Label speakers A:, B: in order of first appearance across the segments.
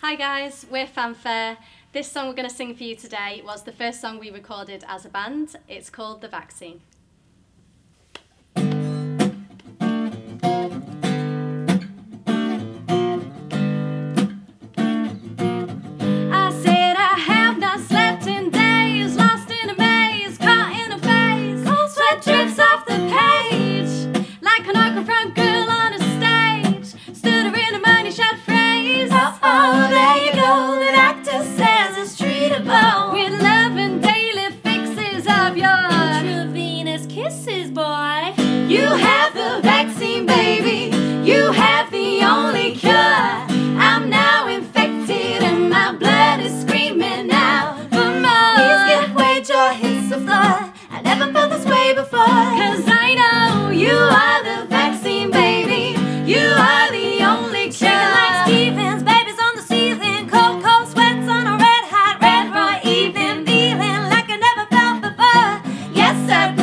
A: Hi guys, we're Fanfair. This song we're going to sing for you today was the first song we recorded as a band. It's called The Vaccine.
B: Boy, you have the vaccine, baby. You have the only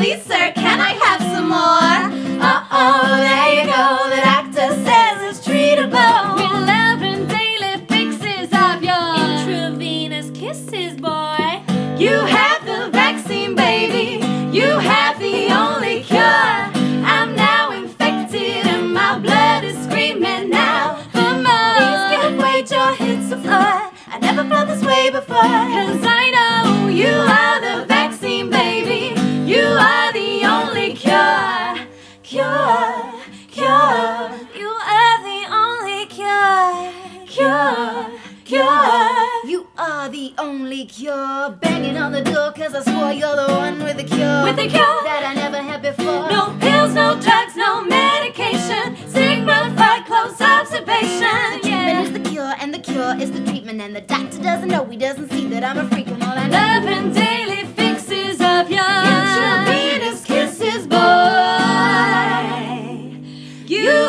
B: please, sir, can I have some more? oh, there you go. The doctor says it's treatable.
A: With 11 daily fixes of your
B: intravenous kisses, boy. You have the vaccine, baby. You have the only cure. I'm now infected and my blood is screaming now for more. Please give way your hits of floor. I never felt this way before. are the only cure.
C: Banging on the door, cause I swore you're the one with the cure.
B: With the cure
C: that I never had before.
B: No pills, no drugs, no medication. Signified close observation.
C: The yeah. treatment is the cure, and the cure is the treatment. And the doctor doesn't know, he doesn't see that I'm a freak. And all I know.
B: Love and daily fixes of your. It's your kisses, boy. You